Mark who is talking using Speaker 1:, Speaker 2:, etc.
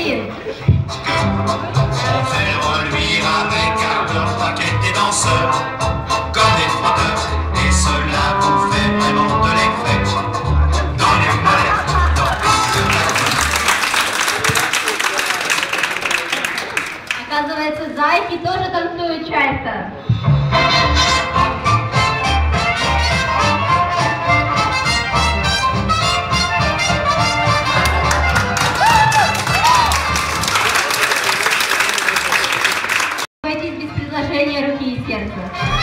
Speaker 1: Allez
Speaker 2: Enfer en lui avec un leur raquette des danseurs Comme des trotteurs Et cela vous fait vraiment de l'effet Dans les malaises, dans les
Speaker 1: Оказывается, зайки тоже танцуют часто. Señor, sí.